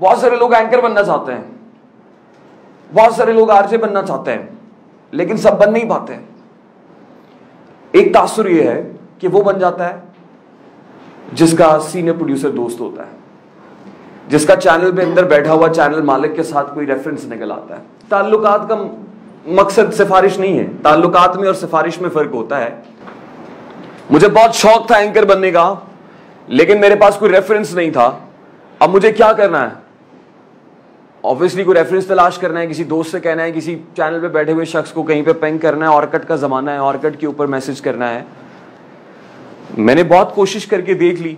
बहुत सारे लोग एंकर बनना चाहते हैं। बहुत सारे लोग आरजे बनना चाहते हैं, लेकिन सब बन नहीं पाते। एक तासुर यह है कि वो बन जाता है, जिसका सीनियर प्रोड्यूसर दोस्त होता है। जिसका चैनल पे अंदर बैठा हुआ चैनल मालिक के साथ कोई रेफरेंस निकल आता है। ताल्लुकात का मकसद सिफारिश नहीं है। ताल्लुकात में और सिफारिश में फ़र्क होता है। मुझे बहुत शौक था एंकर बनने का, लेकिन मेरे पास कोई रेफरेंस नहीं था। अब मुझे क्या करना है? ऑब्वियसली कोई रेफरेंस तलाश करना है, किसी दोस्त से कहना है, किसी चैनल पे बैठे हुए शख्स को कहीं पे पेंग करना है ऑर्कट का जमाना है ऑर्कट के ऊपर मैसेज करना है। मैंने बहुत कोशिश करके देख ली,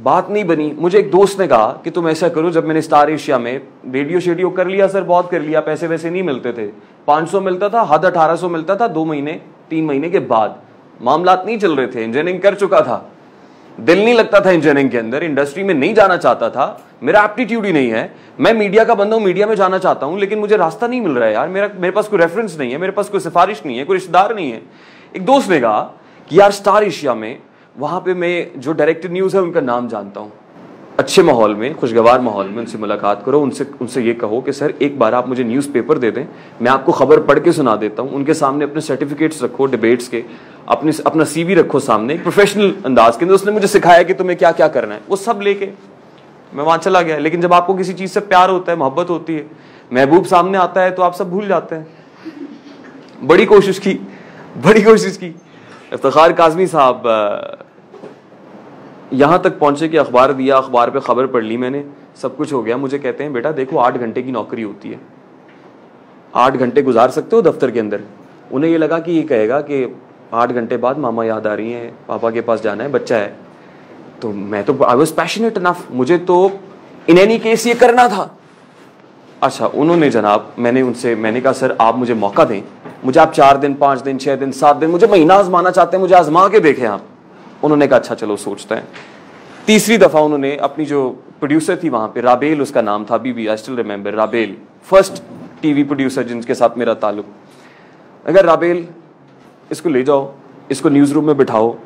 बात नहीं बनी। मुझे एक दोस्त ने कहा कि तुम ऐसा करो, जब मैंने स्टार एशिया में रेडियो शेडियो कर लिया सर बहुत कर लिया, पैसे वैसे नहीं मिलते थे। 500 मिलता था, हद 1800 मिलता था, दो महीने, तीन महीने के बाद। मामला नहीं चल रहे थे इंजीनियरिंग कर चुका था। दिल नहीं लगता था इंजीनियरिंग के अंदर इंडस्ट्री में नहीं जाना चाहता था। मेरा एप्टीट्यूड ही नहीं है। मैं मीडिया का बंदा हूँ मीडिया में जाना चाहता हूँ, लेकिन मुझे रास्ता नहीं मिल रहा है यार। मेरा, मेरे पास कोई रेफरेंस नहीं है, मेरे पास कोई सिफारिश नहीं है, कोई रिश्तेदार नहीं है। एक दोस्त ने कहा कि यार स्टार एशिया में, वहाँ पे मैं जो डायरेक्टर न्यूज़ है, उनका नाम जानता हूँ। अच्छे माहौल में, खुशगवार माहौल में उनसे मुलाकात करो, उनसे उनसे ये कहो कि, सर, एक बार आप मुझे न्यूज़पेपर दे दें, मैं आपको खबर पढ़ के सुना देता हूँ, उनके सामने अपने सर्टिफिकेट्स रखो डिबेट्स के, अपने, अपना सीवी रखो सामने प्रोफेशनल अंदाज के अंदर, उसने मुझे सिखाया कि तुम्हें क्या क्या करना है। वो सब लेके, मैं वहाँ चला गया। लेकिन जब आपको किसी चीज़ से प्यार होता है, मोहब्बत होती है, महबूब सामने आता है तो आप सब भूल जाते हैं। बड़ी कोशिश की, बड़ी कोशिश की। इफ्तार काजमी साहब यहाँ तक पहुँचे कि अखबार दिया, अखबार पे खबर पढ़ ली मैंने, सब कुछ हो गया। मुझे कहते हैं, बेटा, देखो, आठ घंटे की नौकरी होती है। आठ घंटे गुजार सकते हो दफ्तर के अंदर? उन्हें ये लगा कि ये कहेगा कि आठ घंटे बाद मामा याद आ रही हैं, पापा के पास जाना है, बच्चा है। तो मैं तो आई वॉज़ पैशनेट इनफ मुझे तो इन एनी केस ये करना था। अच्छा उन्होंने जनाब, मैंने उनसे, मैंने कहा, सर, आप मुझे मौका दें। मुझे आप चार दिन, पाँच दिन छः दिन, सात दिन, मुझे महीना आजमाना चाहते हैं, मुझे आजमा के देखें आप। उन्होंने कहा अच्छा चलो, सोचते हैं। तीसरी दफ़ा उन्होंने अपनी जो प्रोड्यूसर थी वहाँ पे, राबेल, उसका नाम था भी आई स्टिल रिमेंबर राबेल फ़र्स्ट टीवी प्रोड्यूसर जिनके साथ मेरा ताल्लुक। अगर राबेल, इसको ले जाओ, इसको न्यूज़ रूम में बिठाओ।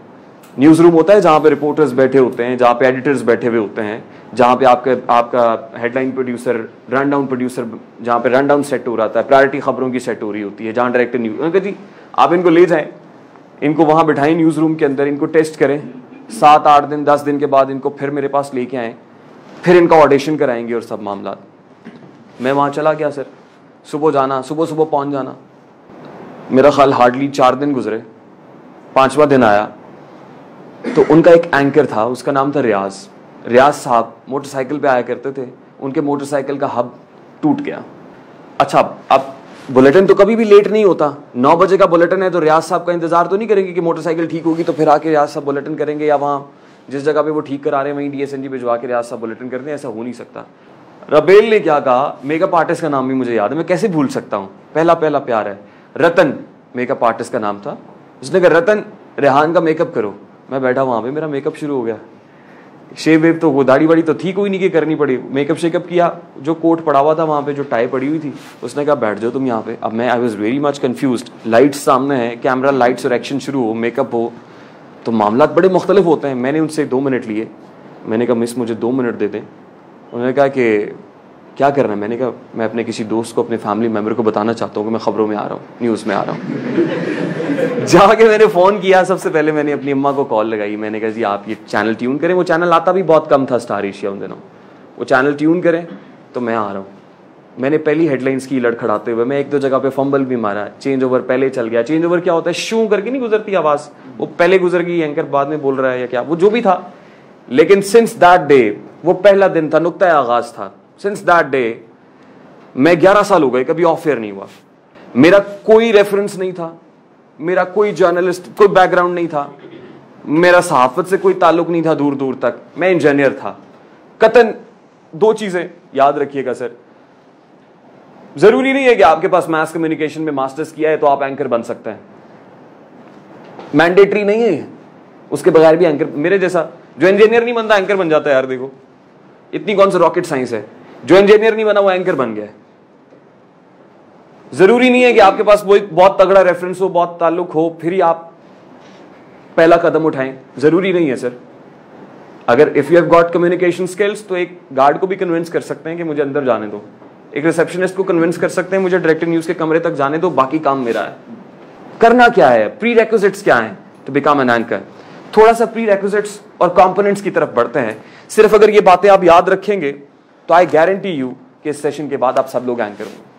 न्यूज़ रूम होता है जहाँ पे रिपोर्टर्स बैठे होते हैं, जहाँ पे एडिटर्स बैठे हुए होते हैं, जहाँ पे आपके, आपका headline producer run down producer जहाँ पे रन डाउन सेट हो रहा था प्रायोरिटी खबरों की सेट हो रही होती है, जहाँ डायरेक्टर न्यूज़ जी, आप इनको ले जाएँ इनको वहाँ बिठाएँ न्यूज़ रूम के अंदर, इनको टेस्ट करें। सात, आठ दिन, दस दिन के बाद इनको फिर मेरे पास लेके आए। फिर इनका ऑडिशन कराएँगे और सब मामला। मैं वहाँ चला गया सर सुबह जाना, सुबह सुबह पहुँच जाना। मेरा ख्याल हार्डली चार दिन गुजरे। पांचवा दिन आया। तो उनका एक एंकर था, उसका नाम था रियाज। रियाज साहब मोटरसाइकिल पे आया करते थे। उनके मोटरसाइकिल का हब टूट गया। अच्छा अब बुलेटिन तो कभी भी लेट नहीं होता। नौ बजे का बुलेटिन है तो रियाज साहब का इंतज़ार तो नहीं करेंगे कि मोटरसाइकिल ठीक होगी तो फिर आके रियाज साहब बुलेटिन करेंगे या वहाँ जिस जगह पे वो ठीक करा रहे हैं, वहीं डीएसएनजी भिजवा के रियाज साहब बुलेटिन करते हैं ऐसा हो नहीं सकता। रबेल ने क्या कहा? मेकअप आर्टिस्ट का नाम भी मुझे याद है, मैं कैसे भूल सकता हूँ? पहला पहला प्यार है। रतन, मेकअप आर्टिस्ट का नाम था। उसने कहा, रतन, रेहान का मेकअप करो। मैं बैठा वहाँ पे, मेरा मेकअप शुरू हो गया। शेव वेव तो वो दाढ़ी वाड़ी तो थी, कोई नहीं कि करनी पड़ी। मेकअप शेकअप किया, जो कोट पड़ा हुआ था वहाँ पे, जो टाई पड़ी हुई थी, उसने कहा, बैठ जाओ तुम यहाँ पे। अब मैं I was very much confuse lights सामने है कैमरा लाइट्स और एक्शन शुरू हो मेकअप हो तो मामला बड़े मुख्तलिफ़ होते हैं। मैंने उनसे दो मिनट लिए। मैंने कहा, मिस, मुझे दो मिनट दे दें। उन्होंने कहा कि, क्या करना है? मैंने कहा, मैं अपने किसी दोस्त को, अपने फैमिली मेंबर को बताना चाहता हूँ कि मैं खबरों में आ रहा हूँ न्यूज़ में आ रहा हूँ। जाके मैंने फ़ोन किया, सबसे पहले मैंने अपनी अम्मा को कॉल लगाई। मैंने कहा, जी, आप ये चैनल ट्यून करें। वो चैनल आता भी बहुत कम था स्टार एशिया उन दिनों। वो चैनल ट्यून करें तो मैं आ रहा हूँ। मैंने पहली हेडलाइंस की लड़खड़ाते हुए, मैं एक दो जगह पे फंबल भी मारा। चेंज ओवर पहले चल गया। चेंज ओवर क्या होता है? शू करके नहीं गुजरती आवाज़। वो पहले गुजर गई एंकर बाद में बोल रहा है या क्या? वो जो भी था। लेकिन सिंस दैट डे वो पहला दिन था, नुकता आगाज़ था। सिंस दैट डे मैं 11 साल हो गए, कभी ऑफ़ एयर नहीं हुआ। मेरा कोई रेफरेंस नहीं था। मेरा कोई जर्नलिस्ट कोई बैकग्राउंड नहीं था। मेरा सहाफत से कोई ताल्लुक नहीं था दूर दूर तक। मैं इंजीनियर था। कतन, दो चीज़ें याद रखिएगा, सर। ज़रूरी नहीं है कि आपके पास मास कम्युनिकेशन में मास्टर्स किया है तो आप एंकर बन सकते हैं। मैंडेटरी नहीं है उसके बगैर भी एंकर मेरे जैसा, जो इंजीनियर नहीं बनता एंकर बन जाता है यार, देखो। इतनी कौन सा रॉकेट साइंस है? जो इंजीनियर नहीं बना, वो एंकर बन गया ज़रूरी नहीं है कि आपके पास वो एक बहुत तगड़ा रेफरेंस हो, बहुत ताल्लुक हो, फिर ही आप पहला कदम उठाएँ। ज़रूरी नहीं है सर अगर if you have got communication skills तो एक गार्ड को भी कन्विंस कर सकते हैं कि मुझे अंदर जाने दो। एक रिसेप्शनिस्ट को कन्विंस कर सकते हैं, मुझे डायरेक्टर न्यूज़ के कमरे तक जाने दो, बाकी काम मेरा है। करना क्या है? प्री रेक्विजिट्स क्या है? टू बिकम एन एंकर थोड़ा सा प्री रेक्विजिट्स और कॉम्पोनेंट्स की तरफ़ बढ़ते हैं। सिर्फ़ अगर ये बातें आप याद रखेंगे तो आई गारंटी यू कि इस सेशन के बाद आप सब लोग एंकर होंगे।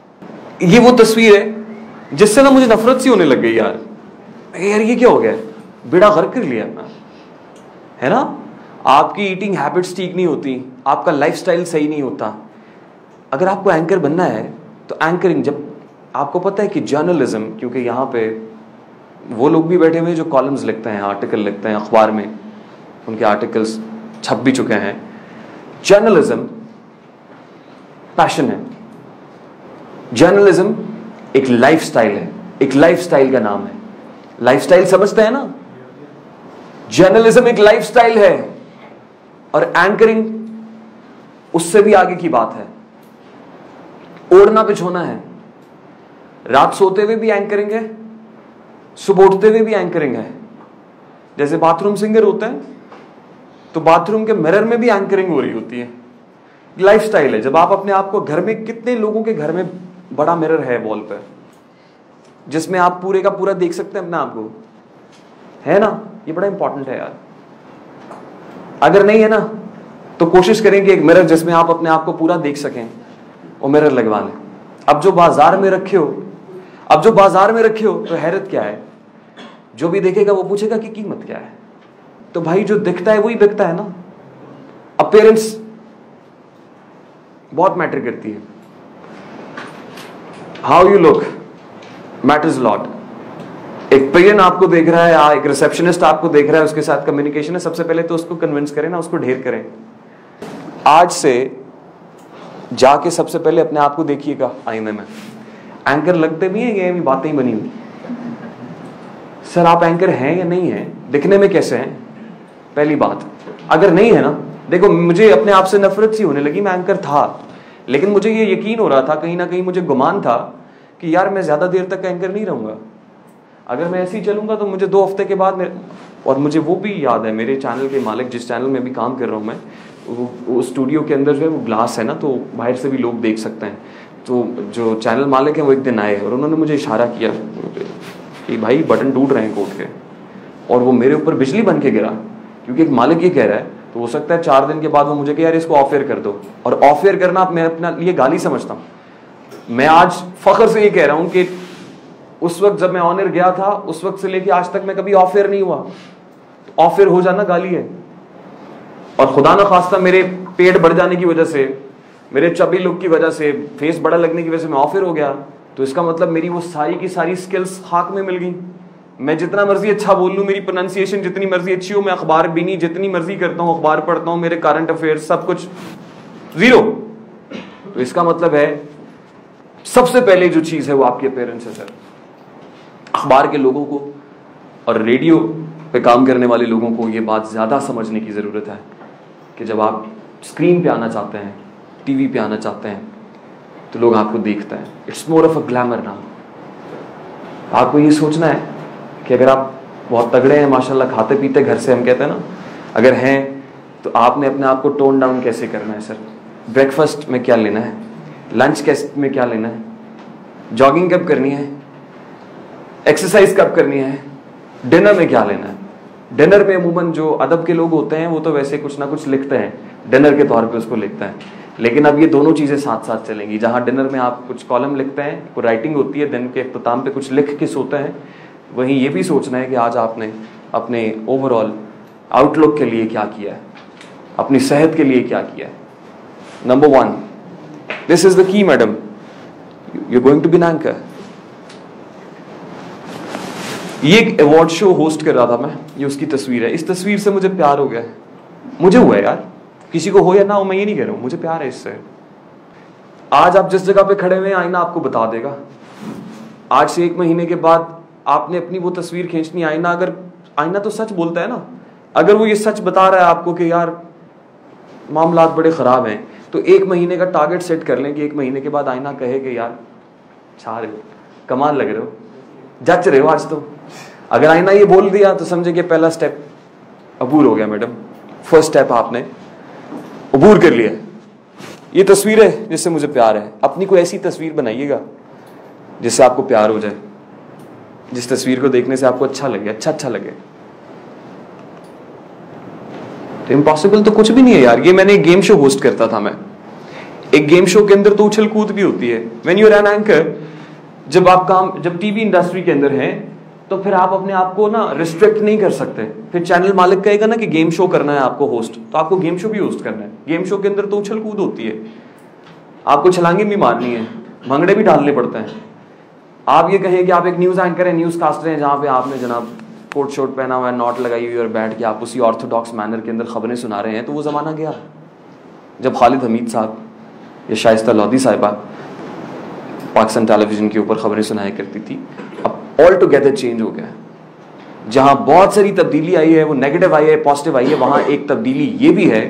ये वो तस्वीर है, जिससे ना मुझे नफरत सी होने लग गई यार। यार, ये क्या हो गया? बेड़ा गर्क कर लिया अपना। है ना? आपकी ईटिंग हैबिट्स ठीक नहीं होती, आपका लाइफस्टाइल सही नहीं होता। अगर आपको एंकर बनना है तो एंकरिंग जब, आपको पता है कि जर्नलिज्म क्योंकि यहाँ पे वो लोग भी बैठे हुए हैं जो कॉलम्स लिखते हैं आर्टिकल लिखते हैं, अखबार में, उनके आर्टिकल्स छप भी चुके हैं। जर्नलिज्म पैशन है। जर्नलिज्म एक लाइफस्टाइल है, एक लाइफस्टाइल का नाम है। लाइफस्टाइल समझते हैं ना? जर्नलिज्म एक लाइफस्टाइल है और एंकरिंग उससे भी आगे की बात है। ओढ़ना बिछोना है। रात सोते हुए भी एंकरिंग है, सुबह उठते हुए भी एंकरिंग है। जैसे बाथरूम सिंगर होते हैं तो बाथरूम के मिरर में भी एंकरिंग हो रही होती है। लाइफस्टाइल है, जब आप अपने आप को घर में कितने लोगों के घर में बड़ा मिरर है वॉल पर जिसमें आप पूरे का पूरा देख सकते हैं अपने आप को। है ना? ये बड़ा इंपॉर्टेंट है यार। अगर नहीं है ना तो कोशिश करें कि एक मिरर जिसमें आप अपने आप को पूरा देख सकें, वो मिरर लगवा लें। अब जो बाज़ार में रखे हो, अब जो बाज़ार में रखे हो तो हैरत क्या है? जो भी देखेगा, वो पूछेगा कि कीमत क्या है? तो भाई, जो दिखता है, वही बिकता है ना। अपेरेंस बहुत मैटर करती है। How you look matters lot एक पेन आपको देख रहा है, एक रिसेप्शनिस्ट आपको देख रहा है, उसके साथ कम्युनिकेशन है, सबसे पहले तो उसको कन्विंस करें ना, उसको ढेर करें। आज से जाके सबसे पहले अपने आप को देखिएगा आईने में एंकर लगते भी हैं, ये भी बातें ही बनी हुई। सर आप एंकर हैं या नहीं है? दिखने में कैसे हैं? पहली बात। अगर नहीं है ना, देखो, मुझे अपने आप से नफरत सी होने लगी, मैं एंकर था। लेकिन मुझे ये यकीन हो रहा था कहीं ना कहीं मुझे गुमान था कि यार मैं ज़्यादा देर तक एंकर नहीं रहूँगा। अगर मैं ऐसे ही चलूँगा तो मुझे दो हफ़्ते के बाद और मुझे वो भी याद है मेरे चैनल के मालिक जिस चैनल में भी काम कर रहा हूँ मैं वो, वो स्टूडियो के अंदर जो है वो ग्लास है ना तो बाहर से भी लोग देख सकते हैं। तो जो चैनल मालिक है वो एक दिन आए और उन्होंने मुझे इशारा किया कि भाई बटन टूट रहे हैं कोट के। और वो मेरे ऊपर बिजली बन के गिरा क्योंकि एक मालिक ये कह रहा है तो हो सकता है चार दिन के बाद वो मुझे कह, यार, इसको ऑफेयर कर दो। और ऑफेयर करना मैं अपना लिए गाली समझता हूँ। मैं आज फख्र से ये कह रहा हूँ कि उस वक्त जब मैं ऑनर गया था, उस वक्त से लेके आज तक मैं कभी ऑफेयर नहीं हुआ। ऑफेयर हो जाना गाली है। और खुदा ना खास्ता मेरे पेट बढ़ जाने की वजह से, मेरे चबी लुक की वजह से फेस बड़ा लगने की वजह से मैं ऑफियर हो गया। तो इसका मतलब मेरी वो सारी की सारी स्किल्स खाक में मिल गई। मैं जितना मर्ज़ी अच्छा बोल लूँ, मेरी प्रोनाउंसिएशन जितनी मर्ज़ी अच्छी हो, मैं अखबार भी नहीं, जितनी मर्ज़ी करता हूँ, अखबार पढ़ता हूँ, मेरे करंट अफेयर सब कुछ ज़ीरो तो इसका मतलब है, सबसे पहले जो चीज़ है वो आपके पेरेंट्स है सर अखबार के लोगों को और रेडियो पे काम करने वाले लोगों को ये बात ज़्यादा समझने की ज़रूरत है कि जब आप स्क्रीन पे आना चाहते हैं टीवी पे आना चाहते हैं तो लोग आपको देखते हैं. It's more of a glamour now आपको ये सोचना है कि अगर आप बहुत तगड़े हैं, माशाल्लाह खाते पीते घर से, हम कहते हैं ना, अगर हैं तो आपने अपने आप को टोन डाउन कैसे करना है सर ब्रेकफास्ट में क्या लेना है? लंच कैसे, में क्या लेना है? जॉगिंग कब करनी है? एक्सरसाइज कब करनी है? डिनर में क्या लेना है? डिनर में अमूमन जो अदब के लोग होते हैं, वो तो वैसे कुछ ना कुछ लिखते हैं। डिनर के तौर पे उसको लिखते हैं। लेकिन अब ये दोनों चीज़ें साथ साथ चलेंगी। जहाँ डिनर में आप कुछ कॉलम लिखते हैं को राइटिंग होती है दिन के अख्ताम पे कुछ लिख के सोते हैं वहीं ये भी सोचना है कि आज आपने अपने ओवरऑल आउटलुक के लिए क्या किया है? अपनी सेहत के लिए क्या किया है? Number one this is the key madam you going to be anchor ये एक अवार्ड शो होस्ट कर रहा था मैं, ये उसकी तस्वीर है। इस तस्वीर से मुझे प्यार हो गया मुझे हुआ है यार। किसी को हो या ना हो, मैं ये नहीं कह रहा हूँ, मुझे प्यार है इससे। आज आप जिस जगह पे खड़े हुए आईना आपको बता देगा। आज से एक महीने के बाद आपने अपनी वो तस्वीर खींचनी, आईना अगर, आईना तो सच बोलता है ना। अगर वो ये सच बता रहा है आपको कि यार मामला बड़े खराब हैं तो एक महीने का टारगेट सेट कर लें कि एक महीने के बाद आईना कहे कि यार, छा रहे हो, कमाल लग रहे हो, जच रहे हो आज तो। अगर आईना ये बोल दिया तो समझे कि पहला स्टेप अबूर हो गया मैडम। फ़र्स्ट स्टेप आपने अबूर कर लिया। ये तस्वीर है जिससे मुझे प्यार है। अपनी कोई ऐसी तस्वीर बनाइएगा जिससे आपको प्यार हो जाए। जिस तस्वीर को देखने से आपको अच्छा लगे अच्छा अच्छा लगे। तो इम्पॉसिबल तो कुछ भी नहीं है यार। ये मैंने एक गेम शो होस्ट करता था मैं। एक गेम शो के अंदर तो उछल कूद भी होती है। वेन यूर एन एंकर जब आप काम, जब टीवी इंडस्ट्री के अंदर हैं तो फिर आप अपने आप को ना रिस्ट्रिक्ट नहीं कर सकते। फिर चैनल मालिक कहेगा ना कि गेम शो करना है आपको होस्ट तो आपको गेम शो भी होस्ट करना है। गेम शो के अंदर तो उछल कूद होती है। आपको छलांगे भी मारनी है। भंगड़े भी डालने पड़ते हैं। आप ये कहें कि आप एक न्यूज़ एंकर हैं न्यूज़ कास्टर हैं, जहाँ पे आपने जनाब कोट शोट पहना हुआ है नॉट लगाई हुई और बैठ के आप उसी ऑर्थोडॉक्स मैनर के अंदर खबरें सुना रहे हैं तो वो ज़माना गया जब खालिद हमीद साहब या शाइस्ता लौदी साहिबा पाकिस्तान टेलीविज़न के ऊपर खबरें सुनाया करती थी, अब ऑल टुगेदर चेंज हो गया है। जहाँ बहुत सारी तब्दीली आई है, वो नेगेटिव आई है पॉजिटिव आई है, वहाँ एक तब्दीली ये भी है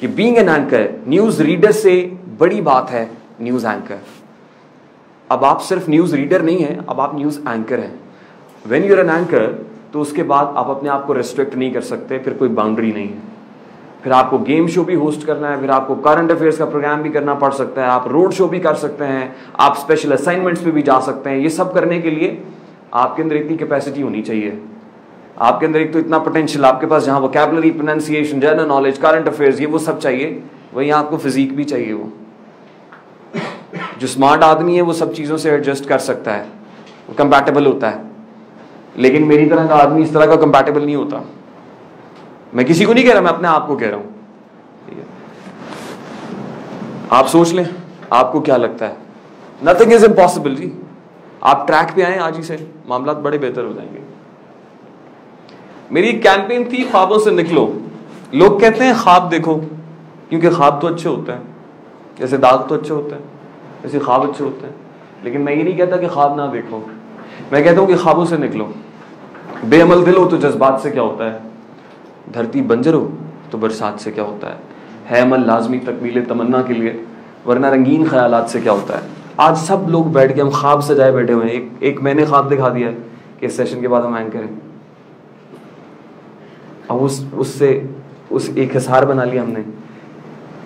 कि being an anchor news reader से बड़ी बात है न्यूज़ एंकर अब आप सिर्फ़ न्यूज़ रीडर नहीं है, अब आप न्यूज़ एंकर हैं। वेन यूर एन एंकर तो उसके बाद आप अपने आप को रिस्ट्रिक्ट नहीं कर सकते, फिर कोई बाउंड्री नहीं है। फिर आपको गेम शो भी होस्ट करना है, फिर आपको करंट अफेयर्स का प्रोग्राम भी करना पड़ सकता है, आप रोड शो भी कर सकते हैं, आप स्पेशल असाइनमेंट्स पे भी जा सकते हैं। ये सब करने के लिए आपके अंदर इतनी कैपेसिटी होनी चाहिए। आपके अंदर एक तो इतना पोटेंशियल आपके पास जहाँ vocabulary pronunciation general knowledge current affairs ये वो सब चाहिए। वहीं आपको फिजिक भी चाहिए वो। जो स्मार्ट आदमी है, वो सब चीज़ों से एडजस्ट कर सकता है। कंपैटिबल होता है। लेकिन मेरी तरह का आदमी इस तरह का कंपैटिबल नहीं होता। मैं किसी को नहीं कह रहा, मैं अपने आप को कह रहा हूँ। आप सोच लें, आपको क्या लगता है? नथिंग इज़ इम्पॉसिबल जी। आप ट्रैक पे आए, आज ही से। मामला बड़े बेहतर हो जाएँगे। मेरी कैंपेन थी, ख्वाबों से निकलो। लोग कहते हैं, ख्वाब देखो, क्योंकि ख्वाब तो अच्छे होते हैं। जैसे दाग तो अच्छे होते हैं। जैसे ख्वाब अच्छे होते हैं। लेकिन मैं ये नहीं कहता कि ख्वाब ना देखो। मैं कहता हूँ कि ख्वाबों से निकलो। बेअमल दिल हो तो जज्बात से क्या होता है? धरती बंजर हो तो बरसात से क्या होता है? है अमल लाजमी तकमील तमन्ना के लिए, वरना रंगीन ख्याल से क्या होता है? आज सब लोग बैठ के हम ख्वाब सजाए बैठे हुए हैं। एक एक मैंने ख्वाब दिखा दिया है कि इस सेशन के बाद हम एंकर हैं अब उस, उससे, उस एक हिसार बना लिया हमने।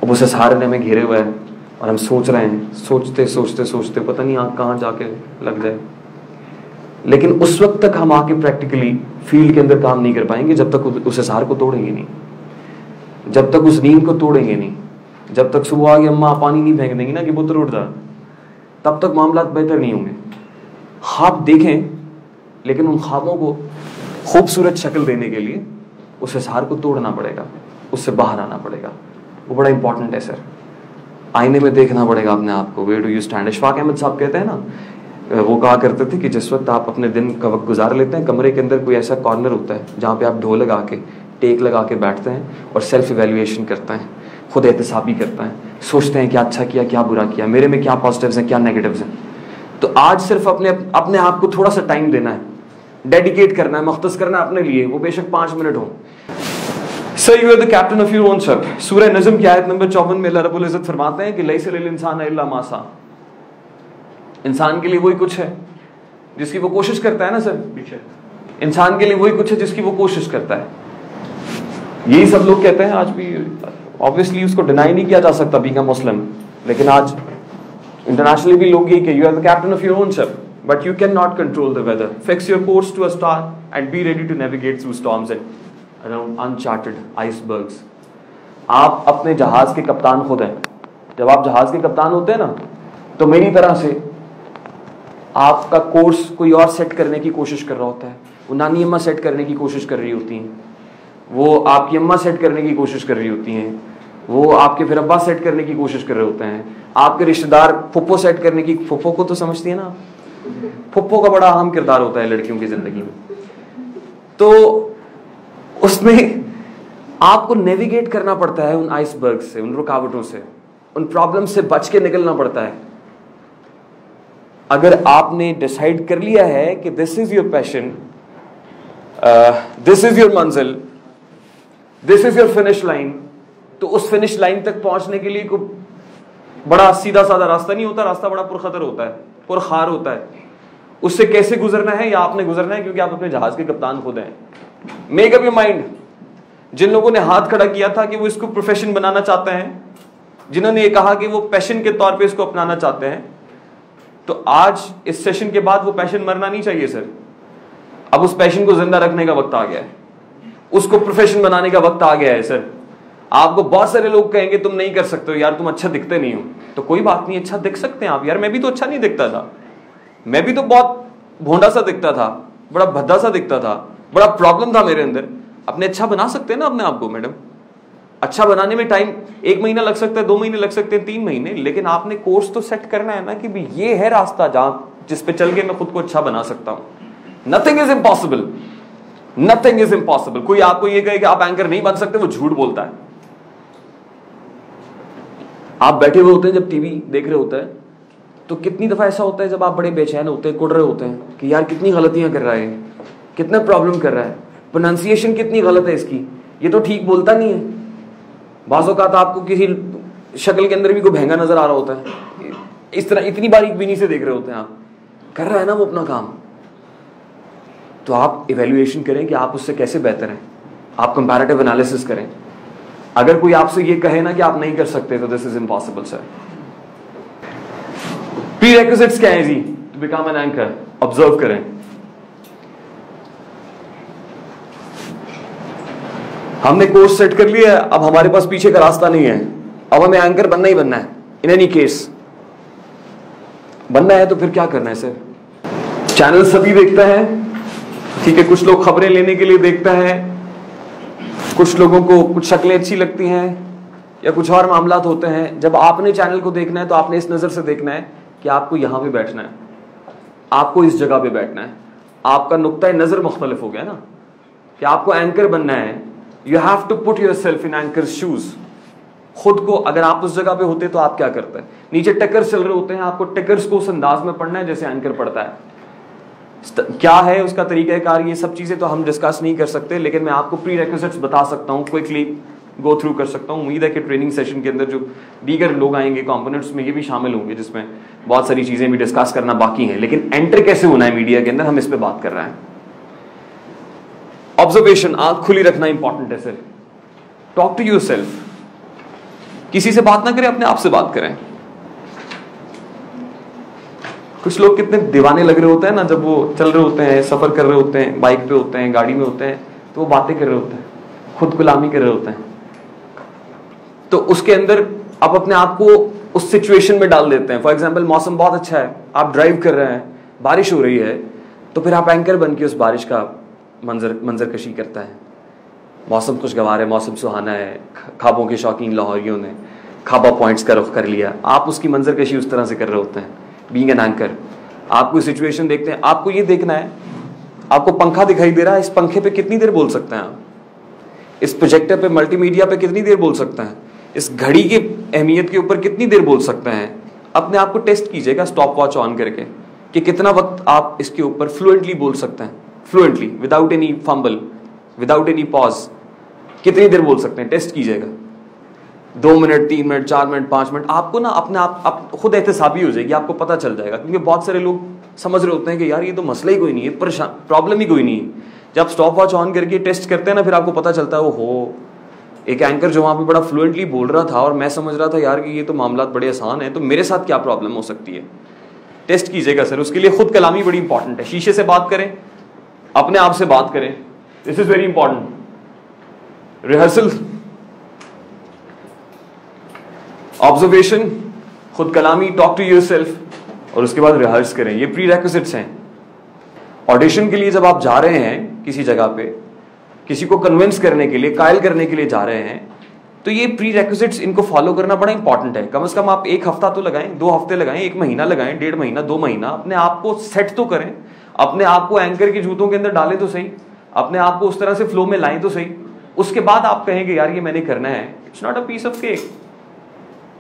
अब उस हिसार ने हमें घेरे हुए हैं। और हम सोच रहे हैं, सोचते सोचते सोचते, पता नहीं आँख कहाँ जाके लग जाए। लेकिन उस वक्त तक हम आके प्रैक्टिकली फ़ील्ड के अंदर काम नहीं कर पाएँगे, जब तक उस हिसार को तोड़ेंगे नहीं। जब तक उस नींद को तोड़ेंगे नहीं। जब तक सुबह आगे अम्मा पानी नहीं फेंक देंगी ना कि पुत्र उठ जा। तब तक मामला बेहतर नहीं होंगे। ख्वाब देखें, लेकिन उन ख्वाबों को खूबसूरत शक्ल देने के लिए उस हिसार को तोड़ना पड़ेगा, उससे बाहर आना पड़ेगा। वो बड़ा इंपॉर्टेंट है सर आईने में देखना पड़ेगा अपने आप को। Where do you stand Ishfaq Ahmed sahab कहते हैं ना वो कहा करते थे कि जिस वक्त आप अपने दिन का वक्त गुजार लेते हैं, कमरे के अंदर कोई ऐसा कॉर्नर होता है, जहाँ पे आप ढो लगा के टेक लगा के बैठते हैं और सेल्फ इवेल्युएशन करते हैं, खुद एहतसाबी करते हैं, सोचते हैं क्या अच्छा किया, क्या बुरा किया, मेरे में क्या पॉजिटिव हैं, क्या नेगेटिव हैं। तो आज सिर्फ़ अपने अपने आप को थोड़ा सा टाइम देना है डेडिकेट करना है, मख्तस करना है अपने लिए, वो बेशक पाँच मिनट हो। Sir you are the captain of your own ship Surah Najm की आयत नंबर चौवन में अल्लाह रब्बुल इज़्ज़त फरमाते हैं कि लई से इंसान इल्ला मासा इंसान के लिए वही कुछ है जिसकी वो कोशिश करता है ना सर इंसान के लिए वही कुछ है जिसकी वो कोशिश करता है। यही सब लोग कहते हैं, आज भी ऑब्वियसली उसको डिनाई नहीं किया जा सकता बीइंग मुस्लिम लेकिन आज इंटरनेशनली भी लोग यही कि you are the captain of your own ship but you cannot control the weather. Fix your course to a star and be ready to navigate through storms and around uncharted icebergs आप अपने जहाज़ के कप्तान खुद हैं। जब आप जहाज़ के कप्तान होते हैं ना तो मेरी तरह से आपका कोर्स कोई और सेट करने की कोशिश कर रहा होता है। वो नानी अम्मा सेट करने की कोशिश कर रही होती हैं। वो आपकी अम्मा सेट करने की कोशिश कर रही होती हैं। वो आपके फिर अब्बा सेट करने की कोशिश कर रहे होते हैं। आपके रिश्तेदार फुप्पो सेट करने की, फुप्पो को तो समझती है ना? फुप्पो का बड़ा अहम किरदार होता है लड़कियों की ज़िंदगी में। तो उसमें आपको नेविगेट करना पड़ता है उन आइसबर्ग से, उन रुकावटों से। उन प्रॉब्लम से बच के निकलना पड़ता है। अगर आपने डिसाइड कर लिया है कि this is your passion this is your मंजिल this is your finish line तो उस फिनिश लाइन तक पहुँचने के लिए को बड़ा सीधा साधा रास्ता नहीं होता। रास्ता बड़ा पुरखतर होता है, पुरखार होता है। उससे कैसे गुजरना है या आपने गुजरना है? क्योंकि आप अपने जहाज़ के कप्तान खुद हैं। मेक अप योर माइंड जिन लोगों ने हाथ खड़ा किया था कि वो इसको प्रोफेशन बनाना चाहते हैं, जिन्होंने ये कहा कि वो पैशन के तौर पे इसको अपनाना चाहते हैं तो आज इस सेशन के बाद वो पैशन मरना नहीं चाहिए सर अब उस पैशन को ज़िंदा रखने का वक्त आ गया है। उसको प्रोफेशन बनाने का वक्त आ गया है सर आपको बहुत सारे लोग कहेंगे, तुम नहीं कर सकते हो, यार, तुम अच्छा दिखते नहीं हो. तो कोई बात नहीं अच्छा दिख सकते हैं आप। यार, मैं भी तो अच्छा नहीं दिखता था। मैं भी तो बहुत भोंडा सा दिखता था, बड़ा भद्दा सा दिखता था। बड़ा प्रॉब्लम था मेरे अंदर। अपने अच्छा बना सकते हैं ना अपने आप को, मैडम? अच्छा बनाने में टाइम एक महीना लग सकता है, दो महीने लग सकते हैं, तीन महीने, लेकिन आपने कोर्स तो सेट करना है ना कि ये है रास्ता जहाँ जिस पे चल के मैं खुद को अच्छा बना सकता हूँ। Nothing is impossible nothing is impossible कोई आपको ये कहे कि आप एंकर नहीं बन सकते, वो झूठ बोलता है। आप बैठे हुए होते हैं जब टीवी देख रहे होते हैं तो कितनी दफ़ा ऐसा होता है जब आप बड़े बेचैन होते हैं, कुड़ रहे होते हैं कि यार कितनी गलतियाँ कर रहा है। कितना प्रॉब्लम कर रहा है? प्रोनाउंसिएशन कितनी गलत है इसकी? ये तो ठीक बोलता नहीं है। बाजों का तो आपको किसी शक्ल के अंदर भी कोई महँगा नज़र आ रहा होता है। इस तरह, इतनी बारीक बीनी से देख रहे होते हैं आप। कर रहा है ना वो अपना काम? तो आप इवेल्युएशन करें कि आप उससे कैसे बेहतर हैं। आप कंपैरेटिव एनालिसिस करें। अगर कोई आपसे ये कहे ना कि आप नहीं कर सकते तो this is impossible sir prerequisites क्या है जी? To become an anchor observe करें। हमने कोर्स सेट कर लिया है अब हमारे पास पीछे का रास्ता नहीं है। अब हमें एंकर बनना ही बनना है इन एनी केस बनना है तो फिर क्या करना है सर चैनल सभी देखता है, ठीक है, कुछ लोग खबरें लेने के लिए देखता है, कुछ लोगों को कुछ शक्लें अच्छी लगती हैं, या कुछ और मामला होते हैं। जब आपने चैनल को देखना है तो आपने इस नज़र से देखना है कि आपको यहाँ पे बैठना है, आपको इस जगह पे बैठना है। आपका नुकता नज़र मुख्तलिफ़ हो गया ना, कि आपको एंकर बनना है you have to put yourself in anchor shoes खुद को अगर आप उस जगह पे होते तो आप क्या करते? हैं नीचे टेकर्स चल रहे होते हैं, आपको टेकर्स को उस अंदाज में पढ़ना है जैसे एंकर पढ़ता है। क्या है उसका तरीकाकार ये सब चीज़ें तो हम डिस्कस नहीं कर सकते, लेकिन मैं आपको प्री रेक्विजिट्स बता सकता हूँ क्विकली गो थ्रू कर सकता हूँ। उम्मीद है कि ट्रेनिंग सेशन के अंदर जो दीगर लोग आएँगे कॉम्पोनेंट्स में ये भी शामिल होंगे, जिसमें बहुत सारी चीज़ें भी डिस्कस करना बाकी है। लेकिन एंटर कैसे होना है मीडिया के अंदर, हम इस पर बात कर रहे हैं। ऑब्जर्वेशन आँख खुली रखना इंपॉर्टेंट है sir talk to yourself किसी से बात ना करें, अपने आप से बात करें. कुछ लोग कितने दीवाने लग रहे होते हैं ना, जब वो चल रहे होते हैं, सफ़र कर रहे होते हैं, बाइक पे होते हैं, गाड़ी में होते हैं तो वो बातें कर रहे होते हैं. खुद गुलामी कर रहे होते हैं. तो उसके अंदर आप अपने आप को उस सिचुएशन में डाल देते हैं. फॉर एग्ज़ाम्पल मौसम बहुत अच्छा है, आप ड्राइव कर रहे हैं, बारिश हो रही है तो फिर आप एंकर बन के उस बारिश का मंजर मंजर कशी करता है। मौसम खुशगवार है, मौसम सुहाना है खाबों के शौकीन लाहौरियों ने खाबा पॉइंट्स का रुख कर लिया। आप उसकी मंजर कशी उस तरह से कर रहे होते हैं। बींग एन एंकर आप कोई सिचुएशन देखते हैं, आपको ये देखना है, आपको पंखा दिखाई दे रहा है, इस पंखे पे कितनी देर बोल सकते हैं आप? इस प्रोजेक्टर पे मल्टीमीडिया पे कितनी देर बोल सकते हैं? इस घड़ी की अहमियत के ऊपर कितनी देर बोल सकते हैं? अपने आप को टेस्ट कीजिएगा स्टॉप वॉच ऑन करके, कि कितना वक्त आप इसके ऊपर फ्लुएंटली बोल सकते हैं। Fluently without any fumble without any pause कितनी देर बोल सकते हैं? टेस्ट कीजिएगा। दो मिनट तीन मिनट चार मिनट पाँच मिनट आपको ना अपने आप, आप खुद एहतसाबी हो जाएगी आपको पता चल जाएगा क्योंकि बहुत सारे लोग समझ रहे होते हैं कि यार ये तो मसला ही कोई नहीं है परेशान प्रॉब्लम ही कोई नहीं है। जब स्टॉप वॉच ऑन करके टेस्ट करते हैं ना फिर आपको पता चलता है वो हो एक एंकर जो वहाँ पे बड़ा फ्लुएंटली बोल रहा था और मैं समझ रहा था यार कि ये तो मामला बड़े आसान है तो मेरे साथ क्या प्रॉब्लम हो सकती है? टेस्ट कीजिएगा सर उसके लिए खुद कलामी बड़ी इंपॉर्टेंट है। शीशे से बात करें अपने आप से बात करें। This is very important rehearsal observation खुद कलामी टॉक टू यूर सेल्फ और उसके बाद रिहर्स करें। ये प्री रेक्विजिट्स हैं। ऑडिशन के लिए जब आप जा रहे हैं किसी जगह पे, किसी को कन्विंस करने के लिए, कायल करने के लिए जा रहे हैं तो ये प्री रेक्विजिट्स इनको फॉलो करना बड़ा इंपॉर्टेंट है। कम से कम आप एक हफ़्ता तो लगाएँ, दो हफ़्ते लगाएँ, एक महीना लगाएँ, डेढ़ महीना, दो महीना, अपने आप को सेट तो करें। अपने आप को एंकर के जूतों के अंदर डालें तो सही, अपने आप को उस तरह से फ्लो में लाएँ तो सही। उसके बाद आप कहेंगे यार ये मैंने करना है। It's not a piece of cake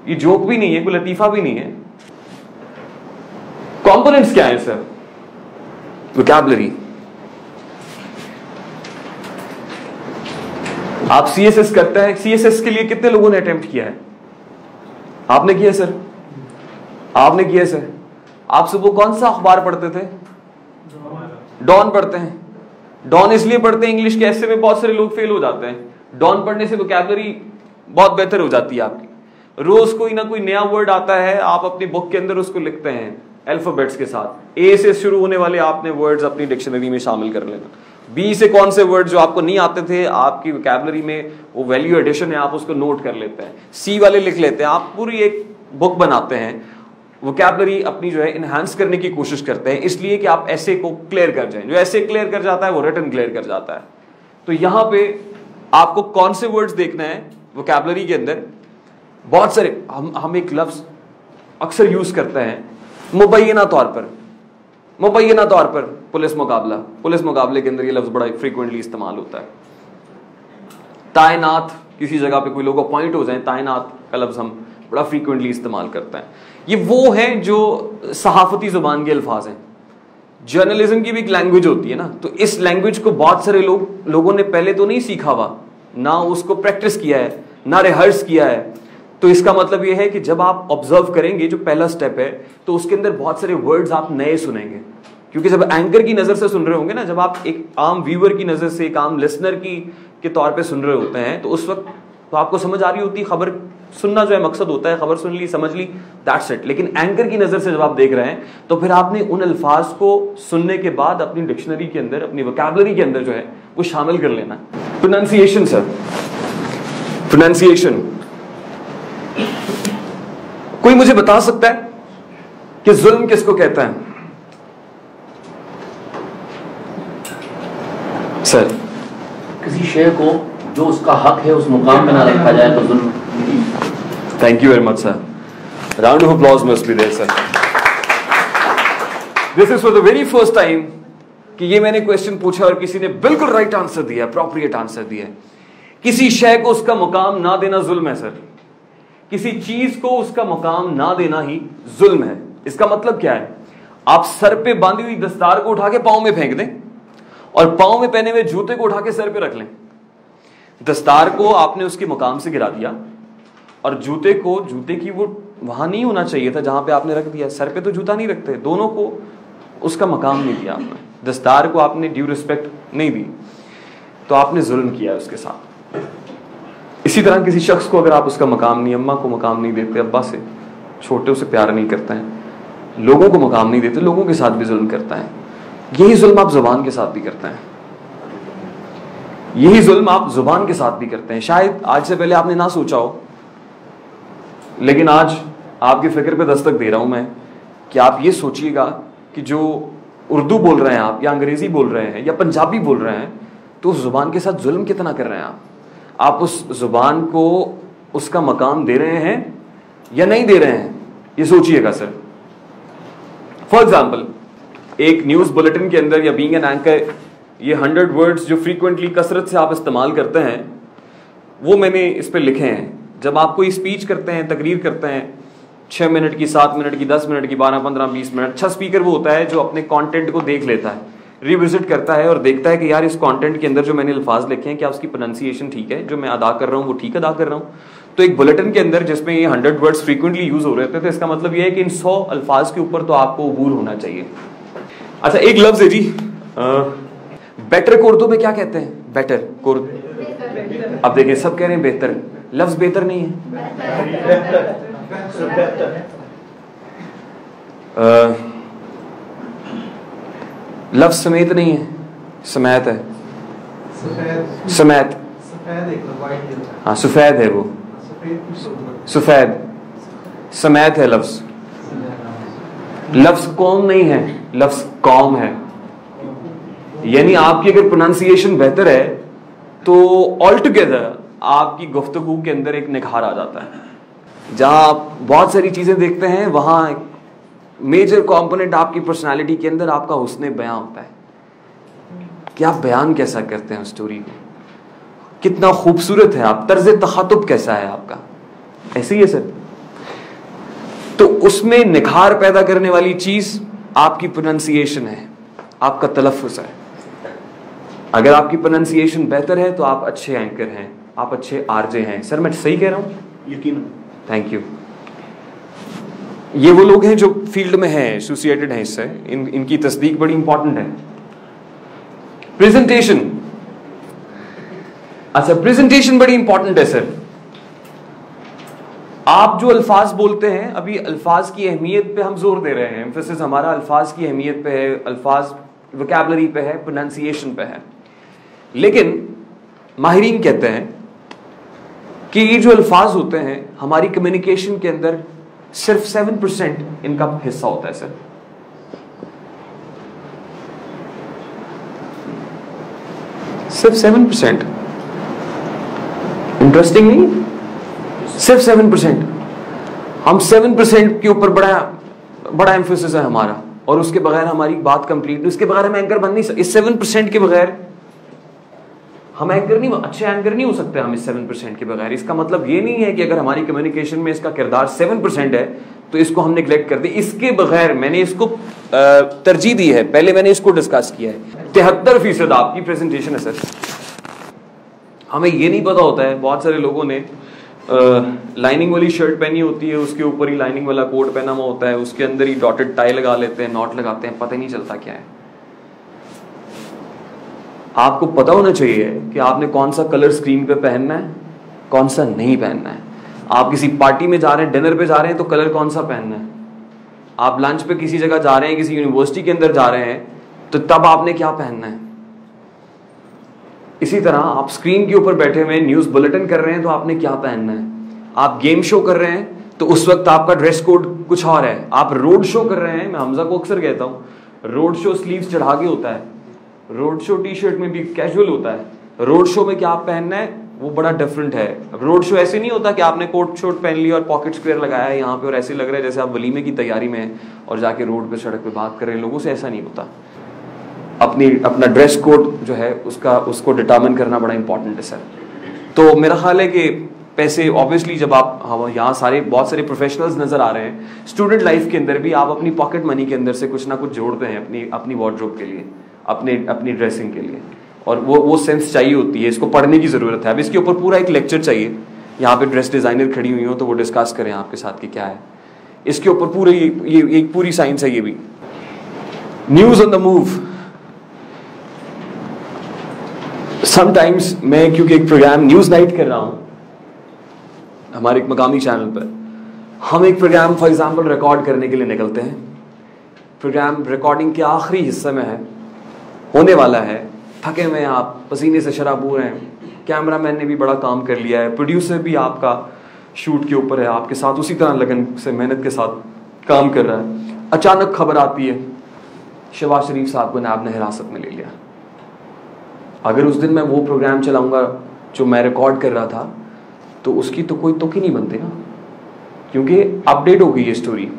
ये जोक भी नहीं है, कोई लतीफा भी नहीं है। कॉम्पोनेंट्स क्या है सर वोकैबलरी आप सीएसएस करते हैं सीएसएस के लिए कितने लोगों ने अटेम्प्ट किया है? आपने किया सर आपने किया सर आप सुबह कौन सा अखबार पढ़ते थे? डॉन पढ़ते हैं। डॉन इसलिए पढ़ते हैं इंग्लिश के, ऐसे में बहुत सारे लोग फेल हो जाते हैं। डॉन पढ़ने से वोकेबलरी बहुत बेहतर हो जाती है आपकी। रोज कोई ना कोई नया वर्ड आता है, आप अपनी बुक के अंदर उसको लिखते हैं अल्फाबेट्स के साथ। ए से शुरू होने वाले आपने वर्ड्स अपनी डिक्शनरी में शामिल कर लेना। बी से कौन से वर्ड जो आपको नहीं आते थे, आपकी वोकेबलरी में वो वैल्यू एडिशन है, आप उसको नोट कर लेते हैं। सी वाले लिख लेते हैं, आप पूरी एक बुक बनाते हैं। वोकेबलरी अपनी जो है इनहेंस करने की कोशिश करते हैं, इसलिए कि आप ऐसे को क्लियर कर जाएँ। जो ऐसे क्लियर कर जाता है, वो रिटर्न क्लियर कर जाता है। तो यहाँ पे आपको कौन से वर्ड्स देखना है वोकेबलरी के अंदर? बहुत सारे, हम हम एक लफ्ज अक्सर यूज़ करते हैं। मुबैना तौर पर, मुबैना तौर पर पुलिस मुकाबला। पुलिस मुकाबले के अंदर ये लफ्ज बड़ा फ्रीक्वेंटली इस्तेमाल होता है। तायनात, किसी जगह पे कोई लोग अपॉइंट हो जाए, तायनात का लफ्ज हम बड़ा फ्रीक्वेंटली इस्तेमाल करते हैं। ये वो है जो सहाफती ज़ुबान के अल्फाज हैं। जर्नलिज्म की भी एक लैंग्वेज होती है ना। तो इस लैंग्वेज को बहुत सारे लोग, लोगों ने पहले तो नहीं सीखा हुआ। ना उसको प्रैक्टिस किया है, ना रिहर्स किया है। तो इसका मतलब यह है कि जब आप ऑब्ज़र्व करेंगे, जो पहला स्टेप है तो उसके अंदर बहुत सारे वर्ड्स आप नए सुनेंगे। क्योंकि जब एंकर की नज़र से सुन रहे होंगे ना, जब आप एक आम व्यूअर की नज़र से, एक आम लिसनर की, के तौर पे सुन रहे होते हैं तो उस वक्त तो आपको समझ आ रही होती खबर सुनना जो है मकसद होता है, खबर सुन ली, समझ ली दैट्स इट लेकिन एंकर की नज़र से जब आप देख रहे हैं तो फिर आपने उन अल्फाज को सुनने के बाद अपनी डिक्शनरी के अंदर, अपनी वोकेबलरी के अंदर जो है, वो शामिल कर लेना। प्रोनाउंसिएशन सर प्रोनाउंसिएशन कोई मुझे बता सकता है कि जुल्म किसको कहता है? सर किसी शेर को जो उसका हक है, उस मुकाम पे ना रखा जाए तो जुल्म। Thank you very much sir round of applause must be there sir this is for the very first time कि ये मैंने क्वेश्चन पूछा और किसी ने बिल्कुल राइट आंसर दिया अप्रोप्रिएट आंसर दिया किसी शय को उसका मुकाम ना देना जुल्म है सर किसी चीज़ को उसका मुकाम ना देना ही जुल्म है। इसका मतलब क्या है? आप सर पे बांधी हुई दस्तार को उठा के पाओ में फेंक दें और पाओ में पहने हुए जूते को उठा के सर पे रख लें। दस्तार को आपने उसके मुकाम से गिरा दिया। और जूते को, जूते की वो वहाँ नहीं होना चाहिए था जहाँ पे आपने रख दिया। सर पे तो जूता नहीं रखते, दोनों को उसका मकाम नहीं दिया आपने। दस्तार को आपने ड्यू रिस्पेक्ट नहीं दी तो आपने जुल्म किया उसके साथ। इसी तरह किसी शख्स को अगर आप उसका मकाम नहीं, अम्मा को मकाम नहीं देते, अब्बा से, छोटे उसे प्यार नहीं करते हैं, लोगों को मकाम नहीं देते, लोगों के साथ भी जुल्म करता है। यही जुल्म आप ज़ुबान के साथ भी करते हैं। यही जुल्म आप ज़ुबान के साथ भी करते हैं। शायद आज से पहले आपने ना सोचा हो लेकिन आज आपकी फ़िक्र पे दस्तक दे रहा हूँ मैं कि आप ये सोचिएगा कि जो उर्दू बोल रहे हैं आप, या अंग्रेज़ी बोल रहे हैं, या पंजाबी बोल रहे हैं तो उस ज़ुबान के साथ जुल्म कितना कर रहे हैं आप? आप उस ज़ुबान को उसका मकाम दे रहे हैं या नहीं दे रहे हैं? ये सोचिएगा, सर। फॉर एग्ज़ाम्पल एक न्यूज़ बुलेटिन के अंदर या बींग एन एंकर ये हंड्रेड वर्ड्स जो फ्रीक्वेंटली कसरत से आप इस्तेमाल करते हैं, वो मैंने इस पर लिखे हैं। जब आप कोई स्पीच करते हैं तकरीर करते हैं छः मिनट की सात मिनट की दस मिनट की बारह पंद्रह बीस मिनट अच्छा स्पीकर वो होता है जो अपने कंटेंट को देख लेता है रिविजिट करता है और देखता है कि यार इस कंटेंट के अंदर जो मैंने अल्फाज लिखे हैं क्या उसकी प्रोनाउंसिएशन ठीक है? जो मैं अदा कर रहा हूँ वो ठीक अदा कर रहा हूँ। तो एक बुलेटिन के अंदर जिसमें ये हंड्रेड वर्ड्स फ्रीक्वेंटली यूज़ हो रहे थे तो इसका मतलब ये है कि इन सौ अल्फाज के ऊपर तो आपको अबूर होना चाहिए। अच्छा एक लफ्ज है जी बेटर को उर्दू में क्या कहते हैं? बेटर को अब देखिए सब कह रहे हैं बेहतर। लफ्ज बेहतर नहीं है। लफ्ज समेत नहीं है समेत है। समेत। हाँ सफ़ेद है वो। सफ़ेद। समेत है लफ्ज। लफ्ज कौम नहीं है लफ्ज कौम है। यानी आपकी अगर प्रोनाउंसिएशन बेहतर है तो ऑल टुगेदर आपकी गुफ्तगु के अंदर एक निखार आ जाता है। जहाँ आप बहुत सारी चीज़ें देखते हैं, वहाँ मेजर कंपोनेंट आपकी पर्सनालिटी के अंदर आपका हुस्न बयां होता है। कि आप बयान कैसा करते हैं स्टोरी को? कितना खूबसूरत है आप, तर्ज तखातुब कैसा है आपका? ऐसे ही है सर। तो उसमें निखार पैदा करने वाली चीज़ आपकी प्रोनाउंसिएशन है, आपका तलफ़ है। अगर आपकी प्रोनाउंसिएशन बेहतर है तो आप अच्छे एंकर हैं। आप अच्छे आरजे हैं। सर मैं सही कह रहा हूँ? यकीन थैंक यू ये वो लोग हैं जो फ़ील्ड में हैं एसोसिएटेड हैं इससे। इन इनकी तस्दीक बड़ी इंपॉर्टेंट है। प्रेजेंटेशन अच्छा प्रेजेंटेशन बड़ी इंपॉर्टेंट है सर आप जो अल्फाज बोलते हैं अभी अल्फाज की अहमियत पे हम ज़ोर दे रहे हैं। एम्फोसिस हमारा अल्फाज की अहमियत पे है अल्फाज वोकेबलरी पे है प्रोनाउंसिएशन पे है। लेकिन माहरीन कहते हैं कि ये जो अल्फाज होते हैं, हमारी कम्युनिकेशन के अंदर सिर्फ़ सेवन परसेंट इनका हिस्सा होता है सर सिर्फ़ सेवन परसेंट इंटरेस्टिंग नहीं? सिर्फ़ सेवन परसेंट हम सेवन परसेंट के ऊपर बड़ा बड़ा एम्फोसिस है हमारा, और उसके बगैर हमारी बात कंप्लीट उसके बगैर हम एंकर बन नहीं सकते इस सेवन परसेंट के बगैर हम एंकर नहीं, अच्छे एंकर नहीं हो सकते हम इस सेवन परसेंट के बगैर। इसका मतलब ये नहीं है कि अगर हमारी कम्युनिकेशन में इसका किरदार सेवन परसेंट है तो इसको हम निगलेक्ट कर दे। इसके बगैर मैंने इसको तरजीह दी है। पहले मैंने इसको डिस्कस किया है। तिहत्तर फ़ीसद आपकी प्रेजेंटेशन है, सर। हमें ये नहीं पता होता है, बहुत सारे लोगों ने लाइनिंग वाली शर्ट पहनी होती है, उसके ऊपर ही लाइनिंग वाला कोट पहना हुआ होता है, उसके अंदर ही डॉटेड टाई लगा लेते हैं नॉट लगाते हैं, पता ही नहीं चलता क्या है। आपको पता होना चाहिए कि आपने कौन सा कलर स्क्रीन पे पहनना है, कौन सा नहीं पहनना है। आप किसी पार्टी में जा रहे हैं डिनर पे जा रहे हैं तो कलर कौन सा पहनना है? आप लंच पे किसी जगह जा रहे हैं, किसी यूनिवर्सिटी के अंदर जा रहे हैं तो तब आपने क्या पहनना है? इसी तरह आप स्क्रीन के ऊपर बैठे हुए न्यूज़ बुलेटिन कर रहे हैं तो आपने क्या पहनना है? आप गेम शो कर रहे हैं तो उस वक्त आपका ड्रेस कोड कुछ और है। आप रोड शो कर रहे हैं, मैं हमजा को अक्सर कहता हूँ रोड शो स्लीव चढ़ा के होता है। रोड शो टी शर्ट में भी कैजुअल होता है। रोड शो में क्या आप पहनना है, वो बड़ा डिफरेंट है। अब रोड शो ऐसे नहीं होता कि आपने कोट शोट पहन लिया और पॉकेट स्क्वेयर लगाया है यहाँ पे और ऐसे लग रहा है जैसे आप वलीमे की तैयारी में हैं और जाके रोड पे सड़क पे बात कर रहे हैं। लोगों से ऐसा नहीं होता। अपनी, अपना ड्रेस कोड जो है, उसका, उसको डिटर्मिन करना बड़ा इंपॉर्टेंट है सर तो मेरा ख्याल है कि पैसे ऑब्वियसली जब आप हाँ यहाँ सारे, बहुत सारे प्रोफेशनल्स नज़र आ रहे हैं स्टूडेंट लाइफ के अंदर भी आप अपनी पॉकेट मनी के अंदर से कुछ ना कुछ जोड़ते हैं अपनी अपनी वार्ड्रोब के लिए। अपने अपनी ड्रेसिंग के लिए। और वो वो सेंस चाहिए होती है इसको पढ़ने की ज़रूरत है। अब इसके ऊपर पूरा एक लेक्चर चाहिए। यहाँ पे ड्रेस डिज़ाइनर खड़ी हुई हो तो वो डिस्कस करें आपके साथ कि क्या है। इसके ऊपर पूरे ये, एक पूरी साइंस है ये भी। News on the move sometimes मैं क्योंकि एक प्रोग्राम न्यूज़ नाइट कर रहा हूँ हमारे एक मकामी चैनल पर हम एक प्रोग्राम फॉर एग्ज़ाम्पल रिकॉर्ड करने के लिए निकलते हैं। प्रोग्राम रिकॉर्डिंग के आखिरी हिस्से में है। होने वाला है। थके हुए हैं आप, पसीने से शराबूर हैं। कैमरा मैन ने भी बड़ा काम कर लिया है। प्रोड्यूसर भी आपका शूट के ऊपर है। आपके साथ उसी तरह लगन से मेहनत के साथ काम कर रहा है। अचानक खबर आती है शहबाज शरीफ साहब को नैब ने हिरासत में ले लिया। अगर उस दिन मैं वो प्रोग्राम चलाऊँगा जो मैं रिकॉर्ड कर रहा था तो उसकी तो कोई तुक ही नहीं बनती ना। क्योंकि अपडेट हो गई ये स्टोरी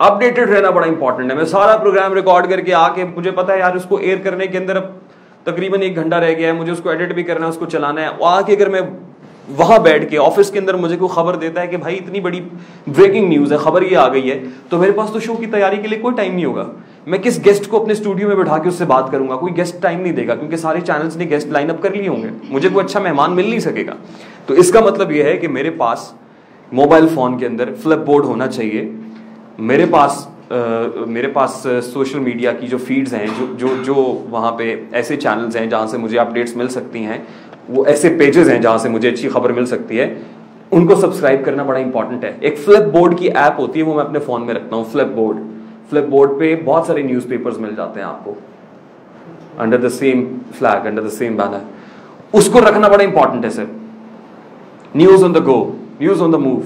अपडेटेड रहना बड़ा इंपॉर्टेंट है। मैं सारा प्रोग्राम रिकॉर्ड करके आके, मुझे पता है यार, उसको एयर करने के अंदर अब तकरीबन एक घंटा रह गया है, मुझे उसको एडिट भी करना है, उसको चलाना है। आके अगर मैं वहाँ बैठ के ऑफ़िस के अंदर मुझे कोई खबर देता है कि भाई, इतनी बड़ी ब्रेकिंग न्यूज़ है, खबर ये आ गई है तो मेरे पास तो शो की तैयारी के लिए कोई टाइम नहीं होगा। मैं किस गेस्ट को अपने स्टूडियो में बैठा के उससे बात करूँगा? कोई गेस्ट टाइम नहीं देगा, क्योंकि सारे चैनल्स ने गेस्ट लाइनअप कर लिए होंगे। मुझे कोई अच्छा मेहमान मिल नहीं सकेगा। तो इसका मतलब यह है कि मेरे पास मोबाइल फ़ोन के अंदर फ्लिप बोर्ड होना चाहिए। मेरे पास आ, मेरे पास सोशल मीडिया की जो फीड्स हैं जो जो जो वहाँ पे ऐसे चैनल्स हैं जहाँ से मुझे अपडेट्स मिल सकती हैं वो ऐसे पेजेस हैं जहाँ से मुझे अच्छी खबर मिल सकती है उनको सब्सक्राइब करना बड़ा इंपॉर्टेंट है। एक फ्लिप बोर्ड की ऐप होती है वो मैं अपने फ़ोन में रखता हूँ फ्लिप बोर्ड फ्लिप बोर्ड पे बहुत सारे न्यूज़पेपर्स मिल जाते हैं आपको। Under the same flag under the same banner उसको रखना बड़ा इंपॉर्टेंट है sir news on the go news on the move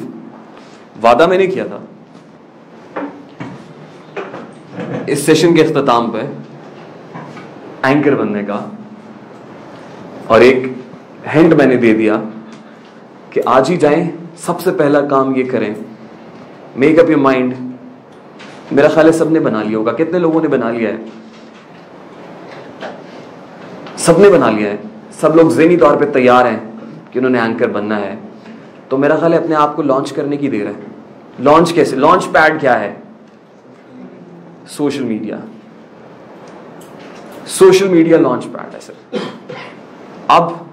वादा मैंने किया था। इस सेशन के अख्ताम पे एंकर बनने का और एक हैंड मैंने दे दिया कि आज ही जाएँ, सबसे पहला काम ये करें मेक अप योर माइंड मेरा ख्याल है सबने बना लिया होगा। कितने लोगों ने बना लिया है? सबने बना लिया है। सब लोग जहनी तौर पे तैयार हैं कि उन्होंने एंकर बनना है। तो मेरा ख्याल है अपने आप को लॉन्च करने की देर है। लॉन्च कैसे? लॉन्च पैड क्या है? Social media social media launch pad है सर अब,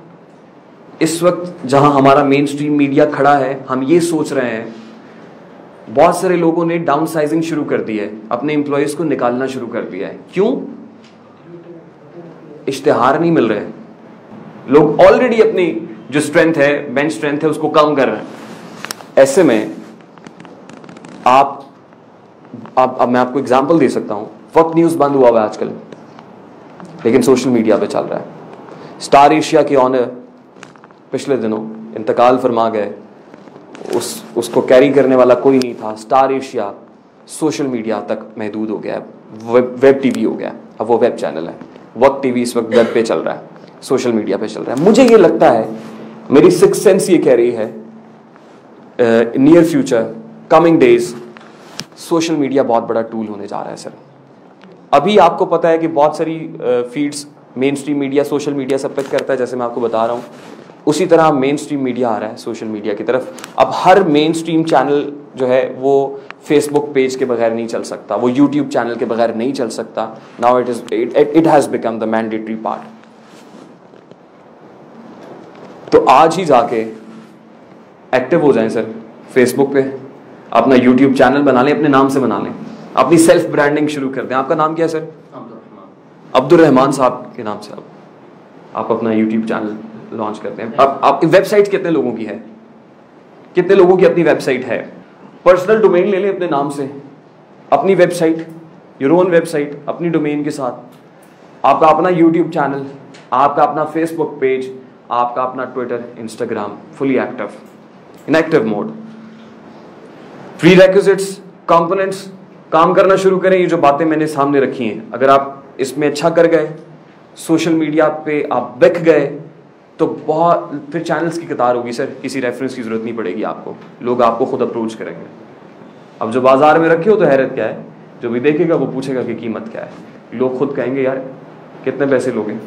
इस वक्त जहाँ हमारा मेन स्ट्रीम मीडिया खड़ा है, हम ये सोच रहे हैं, बहुत सारे लोगों ने डाउन साइजिंग शुरू कर दी है, अपने इंप्लॉयज को निकालना शुरू कर दिया है। क्यों? इश्तेहार नहीं मिल रहे लोग ऑलरेडी अपनी जो स्ट्रेंथ है बेंच स्ट्रेंथ है, उसको कम कर रहे हैं। ऐसे में, आप अब अब मैं आपको एग्ज़ाम्पल दे सकता हूँ। वक्त न्यूज़ बंद हुआ हुआ है आजकल। लेकिन सोशल मीडिया पे चल रहा है। स्टार एशिया के ऑनर पिछले दिनों इंतकाल फरमा गए। उस, उसको कैरी करने वाला कोई नहीं था। स्टार एशिया सोशल मीडिया तक महदूद हो गया वेब वेब टीवी हो गया अब वो वेब चैनल है। वक्त टीवी इस वक्त वेब पे चल रहा है। सोशल मीडिया पे चल रहा है। मुझे ये लगता है, मेरी सिक्स सेंस ये कह रही है near future coming days social media बहुत बड़ा टूल होने जा रहा है सर अभी आपको पता है कि बहुत सारी feeds mainstream media social media सब पे करता है, जैसे मैं आपको बता रहा हूँ। उसी तरह मेन स्ट्रीम मीडिया आ रहा है सोशल मीडिया की तरफ़। अब हर मेन स्ट्रीम चैनल जो है, वो फेसबुक पेज के बगैर नहीं चल सकता। वो यूट्यूब चैनल के बगैर नहीं चल सकता। Now it is it has become the mandatory part तो आज ही जाके एक्टिव हो जाएँ सर फेसबुक पे। अपना यूट्यूब चैनल बना लें अपने नाम से बना लें। अपनी सेल्फ ब्रांडिंग शुरू कर दें। आपका नाम क्या है सर अब्दुल रहमान साहब के नाम से आप आप अपना यूट्यूब चैनल लॉन्च करते हैं। आप, आप वेबसाइट कितने लोगों की है? कितने लोगों की अपनी वेबसाइट है? पर्सनल डोमेन ले लें अपने नाम से। अपनी वेबसाइट योर ओन वेबसाइट अपनी डोमेन के साथ। आपका अपना यूट्यूब चैनल आपका अपना फेसबुक पेज आपका अपना Twitter Instagram fully active in active mode prerequisites components काम करना शुरू करें, ये जो बातें मैंने सामने रखी हैं। अगर आप इसमें अच्छा कर गए सोशल मीडिया पे आप बिक गए तो बहुत, फिर चैनल्स की कतार होगी सर किसी रेफरेंस की ज़रूरत नहीं पड़ेगी आपको। लोग आपको खुद अप्रोच करेंगे। अब जो बाज़ार में रखे हो तो हैरत क्या है? जो भी देखेगा, वो पूछेगा कि कीमत क्या है। लोग खुद कहेंगे, यार, कितने पैसे लोगे?